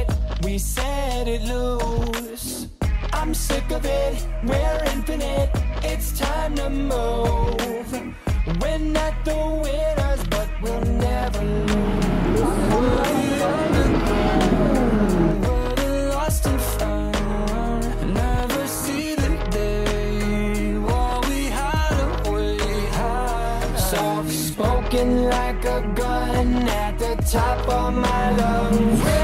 it, we set it loose. I'm sick of it, we're infinite, it's time to move. We're not the winners, but we'll never lose. We're lost and found, never see the day we had away. Soft spoken like a gun at the top of my lungs.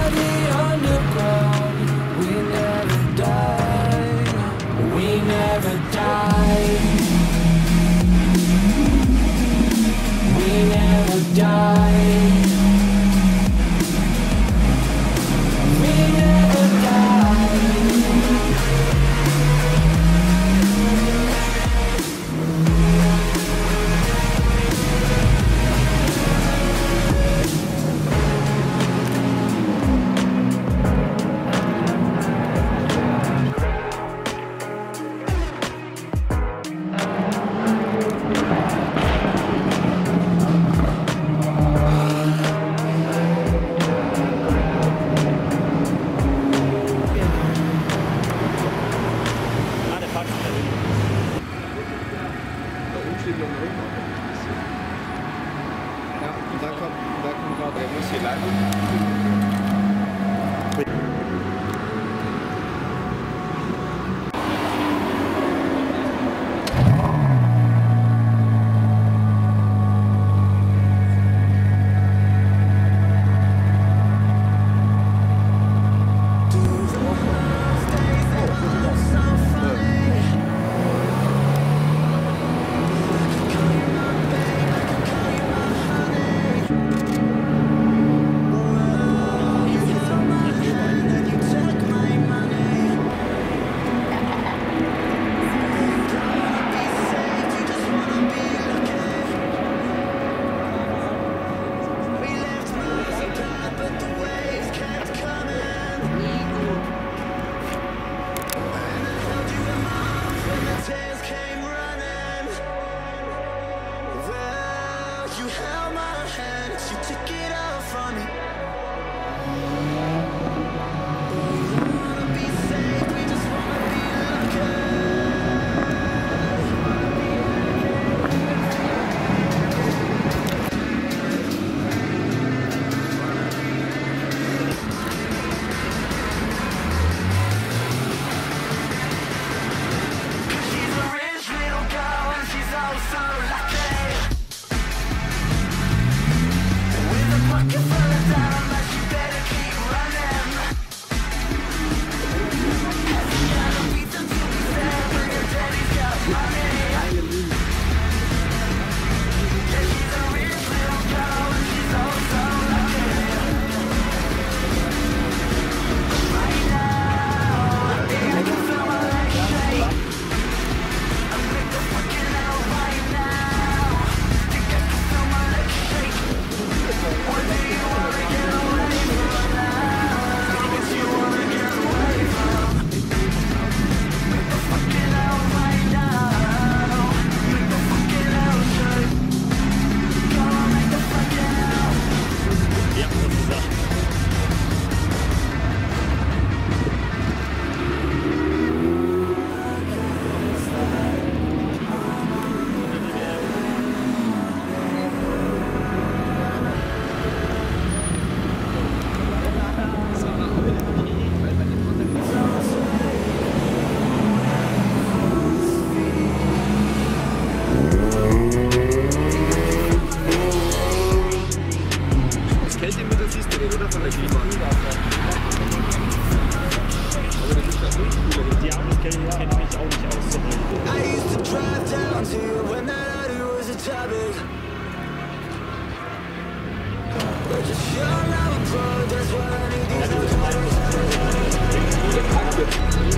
That's what I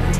need.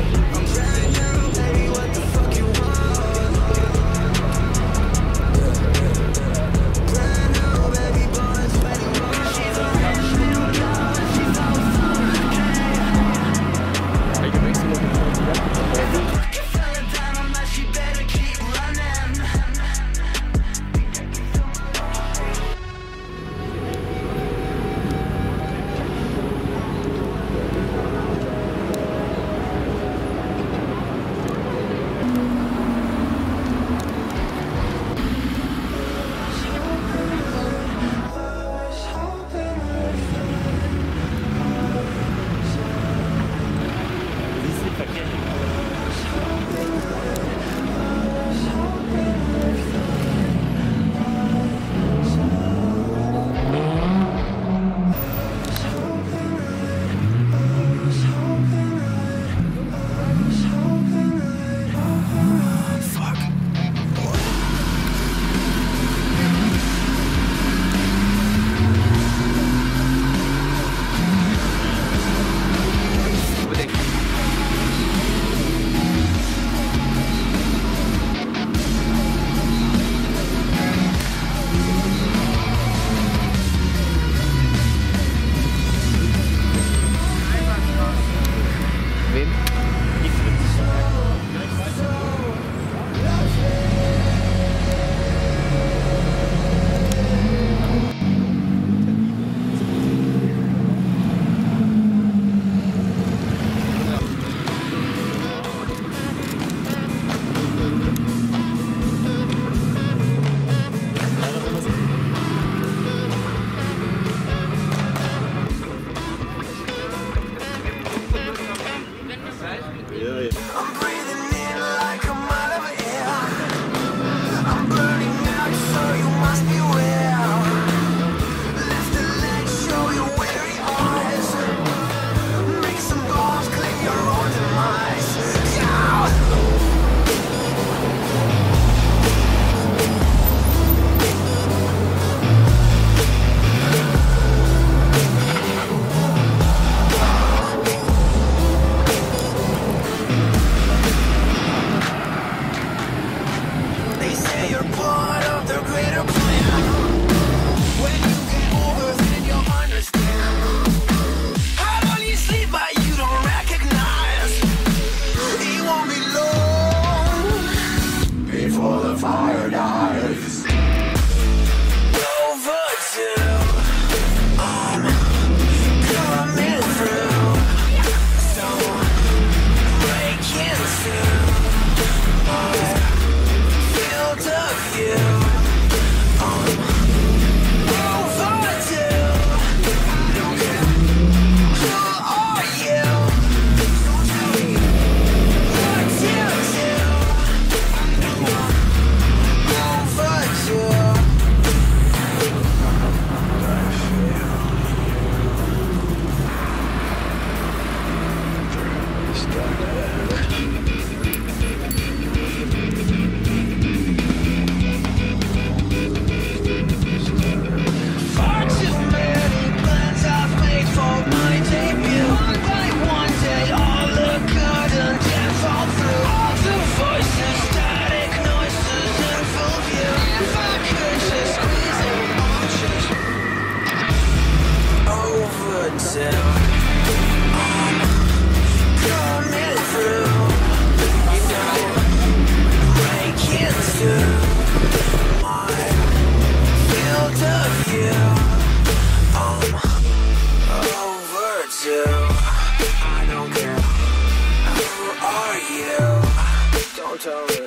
told me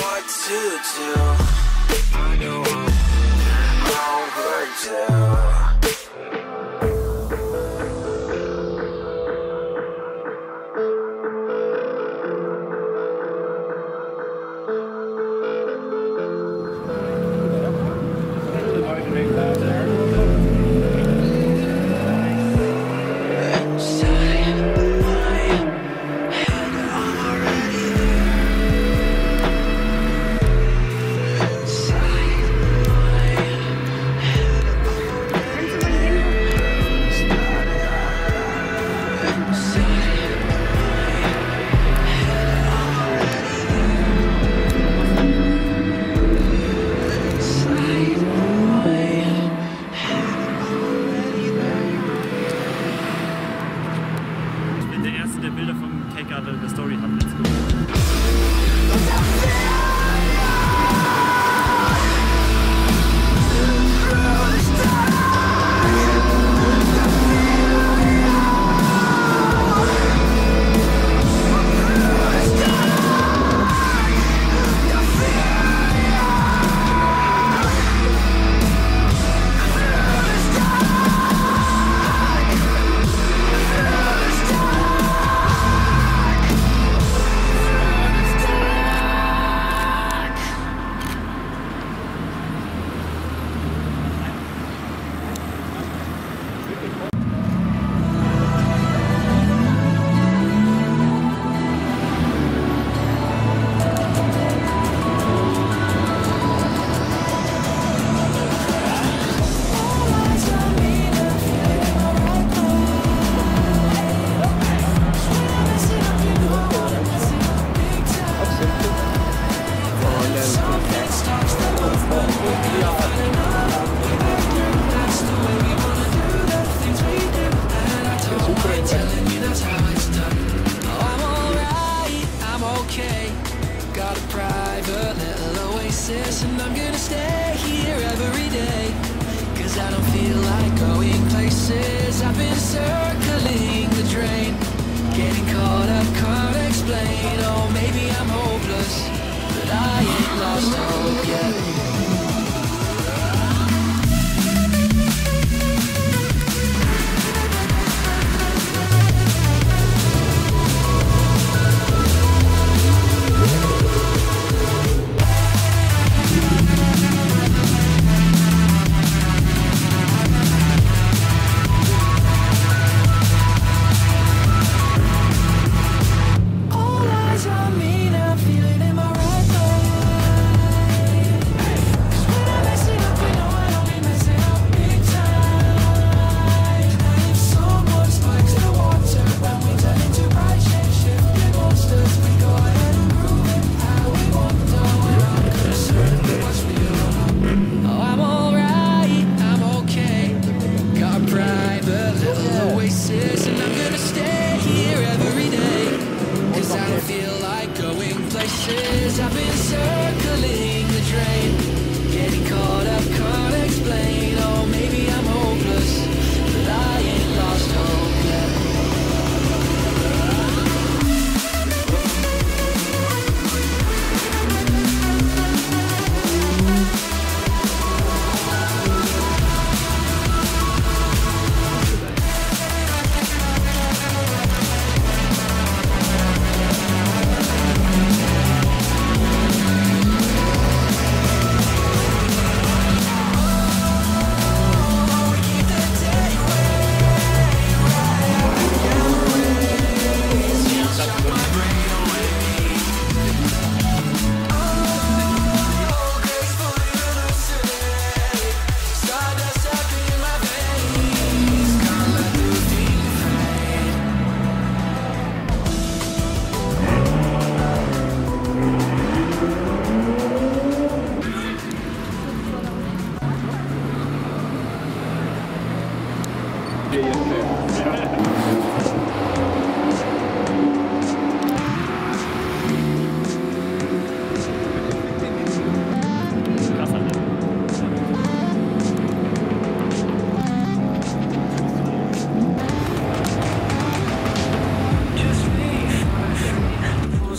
what to do. I know I'm overdue.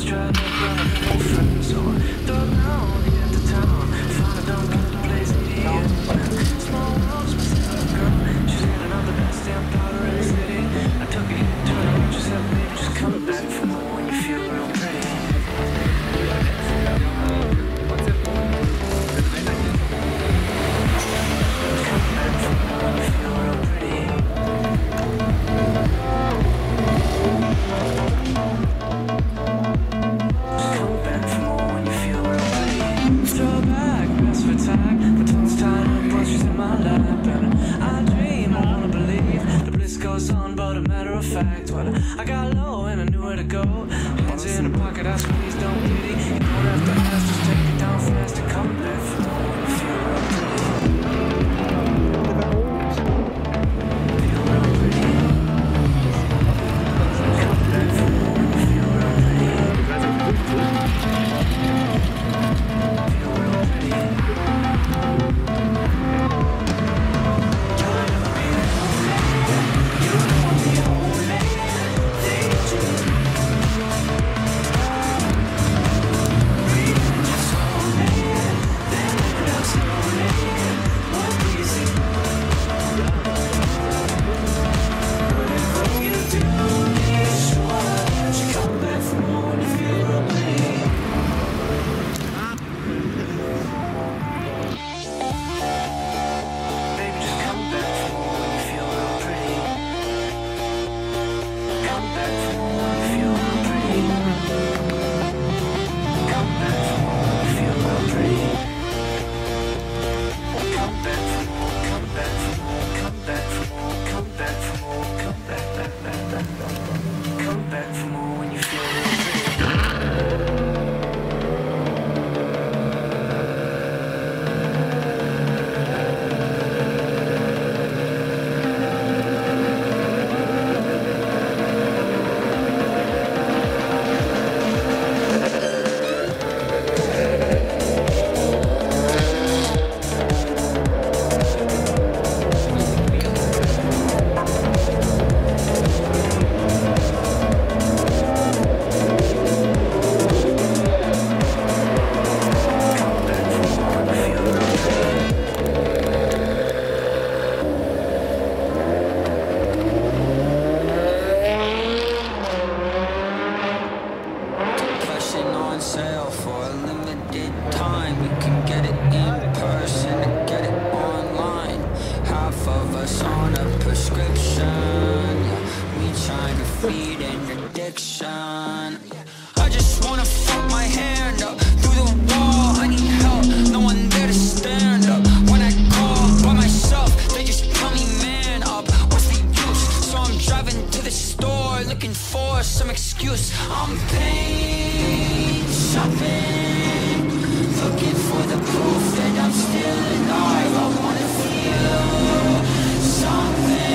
却不管不分手，多难。I got low and I knew where to go. for some excuse. I'm pain shopping, looking for the proof that I'm still alive. I wanna feel something.